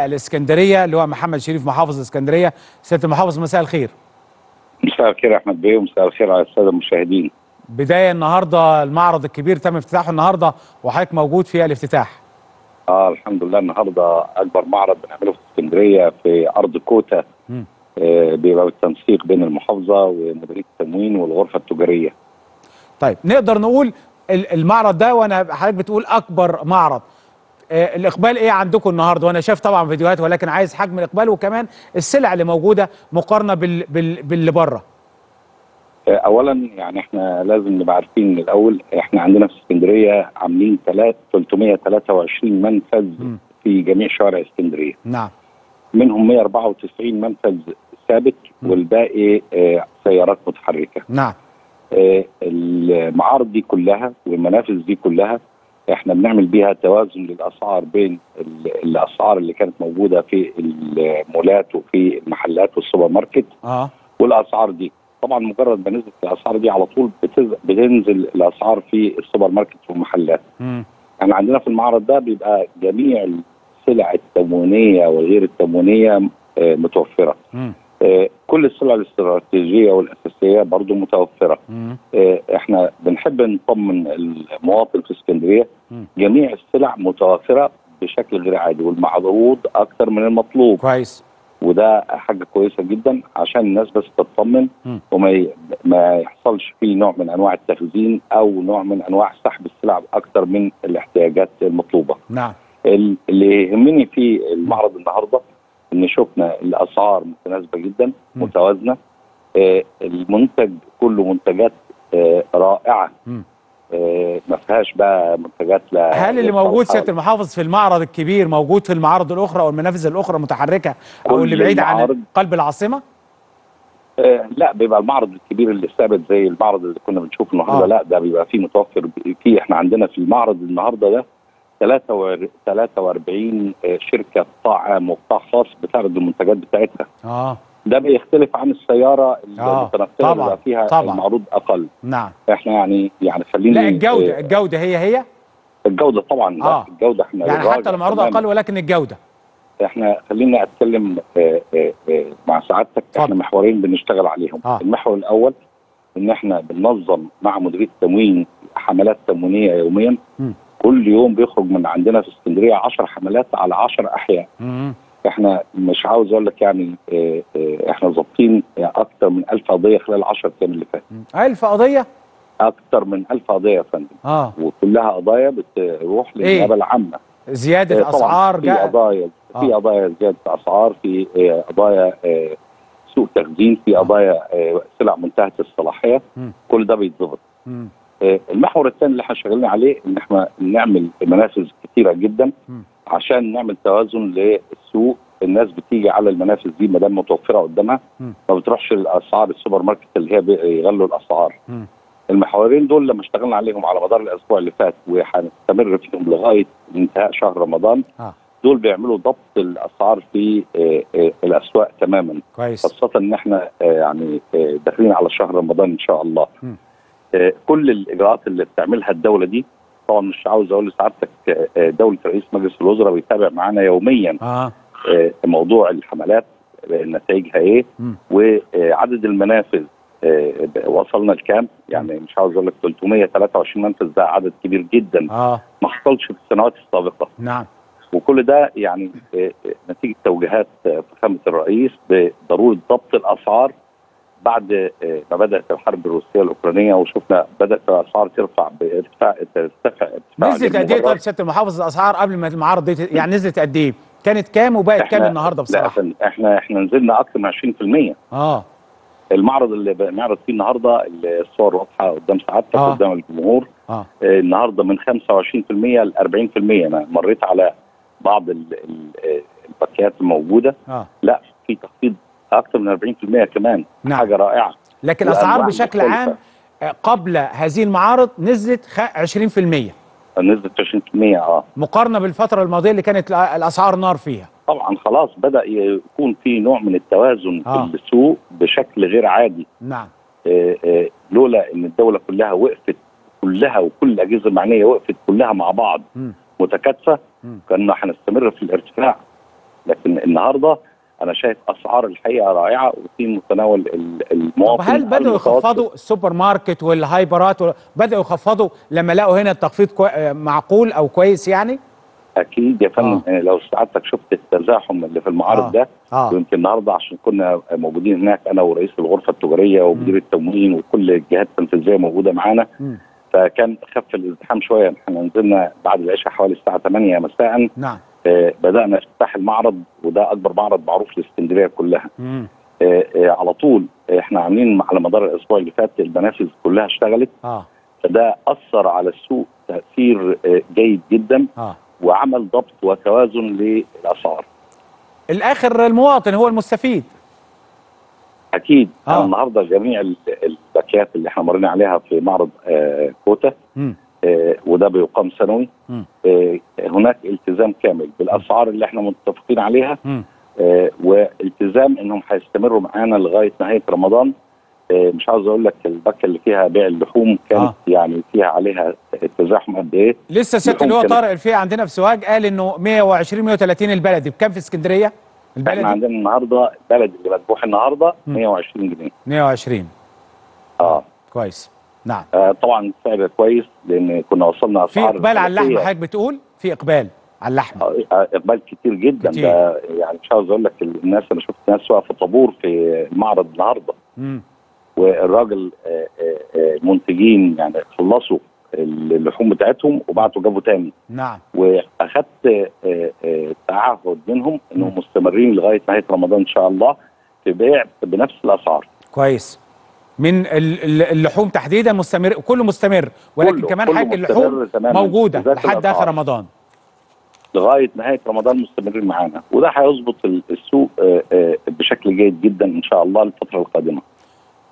الإسكندرية اللي هو محمد شريف محافظ الإسكندرية. سيادة المحافظ مساء الخير. مساء الخير يا أحمد بيه ومساء الخير على السادة المشاهدين. بداية النهارده المعرض الكبير تم افتتاحه النهارده وحضرتك موجود في الافتتاح. آه الحمد لله النهارده أكبر معرض بنعمله في إسكندرية في أرض كوتا. آه بيبقى بالتنسيق بين المحافظة ومديريه التموين والغرفة التجارية. طيب نقدر نقول ال- المعرض ده وأنا حضرتك بتقول أكبر معرض. الإقبال إيه عندكم النهارده؟ وأنا شايف طبعا فيديوهات ولكن عايز حجم الإقبال وكمان السلع اللي موجودة مقارنة بال بال باللي بره. آه اولا يعني إحنا لازم نبقى عارفين من الأول إحنا عندنا في اسكندرية عاملين تلات- 323 منفذ مم. في جميع شوارع اسكندرية. نعم. منهم 194 منفذ ثابت. والباقي آه سيارات متحركة. نعم. آه، المعارض دي كلها والمنافذ دي كلها إحنا بنعمل بيها توازن للأسعار بين ال- الأسعار اللي كانت موجودة في المولات وفي المحلات والسوبر ماركت آه والأسعار دي طبعا مجرد ما نزلت الأسعار دي على طول بتز- بتنزل الأسعار في السوبر ماركت والمحلات. إحنا عندنا في المعرض ده بيبقى جميع السلع التموينية وغير التموينية آه، متوفرة. آه، كل السلع الاستراتيجية والأساسية برضو متوفرة مم. آه، إحنا بنحب نطمن المواطن في اسكندرية. جميع السلع متوفرة بشكل غير عادي والمعروض أكثر من المطلوب كويس وده حاجة كويسة جدا عشان الناس بس تطمن. وما ي- ما يحصلش فيه نوع من أنواع التخزين أو نوع من أنواع سحب السلع أكثر من الاحتياجات المطلوبة. نعم ال- اللي يهمني في المعرض النهارده إن شفنا الأسعار متناسبة جدا. متوازنة آه، المنتج كله منتجات آه، رائعة. آه، ما فيهاش بقى منتجات لا هل اللي موجود سيادة المحافظ في المعرض الكبير موجود في المعارض الأخرى أو المنافذ الأخرى متحركة أو اللي بعيده عن. قلب العاصمة آه، لا بيبقى المعرض الكبير اللي ثابت زي المعرض اللي كنا بنشوفه النهارده آه. لا ده بيبقى فيه متوفر فيه إحنا عندنا في المعرض النهارده ده 43 آه، شركة قطاع عام وقطاع خاص بتعرض المنتجات بتاعتها آه ده بيختلف عن السيارة آه، المتنقله اللي بيبقى فيها طبعاً. المعروض أقل نعم إحنا يعني يعني خليني لا الجوده آه، الجودة هي هي الجودة طبعا آه. الجودة إحنا يعني حتى المعروض. أقل ولكن الجودة إحنا خلينا أتكلم آه، آه، آه، مع سعادتك. إحنا محورين بنشتغل عليهم آه. المحور الأول إن إحنا بننظم مع مديرية التموين حملات تموينية يوميا مم. كل يوم بيخرج من عندنا في اسكندرية 10 حملات على 10 أحياء مم. إحنا مش عاوز أقول لك يعني آه، آه، إحنا ضابطين أكثر من 1000 قضية خلال ال 10 أيام اللي فاتت مم. ألف قضية أكثر من 1000 قضية يا فندم آه وكلها قضايا بتروح إيه؟ للنيابه العامة زيادة آه، أسعار في قضايا في آه. قضايا زيادة أسعار في قضايا سوء تخزين في قضايا سلع منتهيه الصلاحية. كل ده بيتظبط المحور الثاني اللي إحنا شغالين عليه إن إحنا نعمل منافذ كثيره جدا. عشان نعمل توازن للسوق الناس بتيجي على المنافذ دي ما دام متوفرة قدامها. ما بتروحش الاسعار السوبر ماركت اللي هي بيغلوا الأسعار. المحورين دول لما اشتغلنا عليهم على مدار الأسبوع اللي فات وهنستمر فيهم لغاية انتهاء شهر رمضان آه دول بيعملوا ضبط الأسعار في آه، آه، الأسواق تماما كويس خاصة إن إحنا آه، يعني آه، داخلين على شهر رمضان إن شاء الله مم. آه، كل الإجراءات اللي بتعملها الدولة دي طبعا مش عاوز أقول لسعادتك آه، آه، دولة رئيس مجلس الوزراء بيتابع معانا يوميا آه. آه، موضوع الحملات آه، نتائجها إيه مم. وعدد المنافذ آه، وصلنا لكام؟ يعني مش عاوز أقول لك 323 منفذ ده عدد كبير جدا. آه. ما حصلش في السنوات السابقة. نعم. وكل ده يعني آه، آه، نتيجة توجيهات آه، فخامة الرئيس بضرورة ضبط الأسعار بعد آه، ما بدأت الحرب الروسية الأوكرانية وشفنا بدأت الأسعار ترفع بارتفاع ترتفع ارتفاع نزلت قد إيه. طيب سياده المحافظ الأسعار قبل ما المعارض دي يعني نزلت قد إيه؟ كانت كام وبقت كام النهارده لا بصراحة؟ إحنا إحنا إحنا نزلنا أكثر من 20% آه المعرض اللي بنعرض فيه النهارده الصور واضحة قدام سعادتك آه. قدام الجمهور آه آه، النهارده من 25% ل 40% أنا مريت على بعض آه، الباكيات الموجودة آه لا في تخفيض أكثر من 40% كمان نعم. حاجة رائعة لكن الأسعار بشكل مختلفة. عام آه، قبل هذه المعارض نزلت خ- 20% نزلت 20% آه مقارنة بالفترة الماضية اللي كانت الأسعار نار فيها طبعا خلاص بدأ يكون في نوع من التوازن آه. في السوق بشكل غير عادي نعم آه، آه، لولا إن الدولة كلها وقفت كلها وكل الأجهزة المعنية وقفت كلها مع بعض مم. متكاتفة. كنا هنستمر في الارتفاع لكن النهارده أنا شايف أسعار الحقيقة رائعة وفي متناول ال- طب المواطن هل بدأوا المتوسط. يخفضوا السوبر ماركت والهايبرات بدأوا يخفضوا لما لقوا هنا التخفيض. آه، معقول أو كويس يعني؟ أكيد يا فندم آه. آه. لو سعادتك شفت التزاحم اللي في المعارض آه. ده آه. ويمكن النهارده عشان كنا موجودين هناك أنا ورئيس الغرفة التجارية ومدير التموين وكل الجهات التنفيذية موجودة معانا. فكان خف الازدحام شوية إحنا نزلنا بعد العشاء حوالي الساعة 8 مساء نعم بدأنا افتتاح المعرض وده أكبر معرض معروف لإسكندرية كلها مم. آه آه على طول آه، إحنا عاملين على مدار الأسبوع اللي فات المنافذ كلها اشتغلت آه فده أثر على السوق تأثير آه جيد جدا آه وعمل ضبط وتوازن للأسعار الآخر المواطن هو المستفيد أكيد آه. آه. النهارده جميع ال- الباكيات اللي إحنا مرينا عليها في معرض آه كوتا مم. آه وده بيقام سنوي. آه هناك التزام كامل بالأسعار اللي إحنا متفقين عليها. آه والتزام إنهم هيستمروا معانا لغاية نهاية رمضان مش عاوز أقول لك الباكه اللي فيها بيع اللحوم كانت آه. يعني فيها عليها تزاحم قد إيه لسه ست اللي هو. طارق الفيه عندنا في سوهاج قال إنه 120 130 البلدي بكام في اسكندرية؟ إحنا البلدي عندنا النهارده البلد اللي مذبوح النهارده مم. 120 جنيه 120 آه كويس نعم. آه، طبعا سعر كويس لأن كنا وصلنا في أسعار إقبال على اللحمة. حضرتك بتقول؟ في إقبال على اللحمة؟ آه، آه، إقبال كتير جدا. كتير. ده يعني مش عاوز أقول لك الناس أنا شفت ناس واقفة طابور في المعرض النهارده. والراجل آه، المنتجين يعني خلصوا اللحوم بتاعتهم وبعتوا جابوا تاني. نعم. وأخدت تعهد منهم إنهم مستمرين لغاية نهاية رمضان إن شاء الله في بيع بنفس الأسعار. كويس. من ال- ال- اللحوم تحديدا مستمر كله مستمر ولكن كله- كمان كله حاجة اللحوم موجودة لحد آخر. رمضان. لغاية نهاية رمضان مستمرين معانا. وده هيظبط ال- السوق آه، آه، بشكل جيد جدا إن شاء الله الفترة القادمة.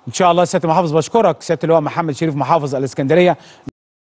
إن شاء الله سيادة المحافظ بشكرك سيادة اللواء محمد شريف محافظ الإسكندرية.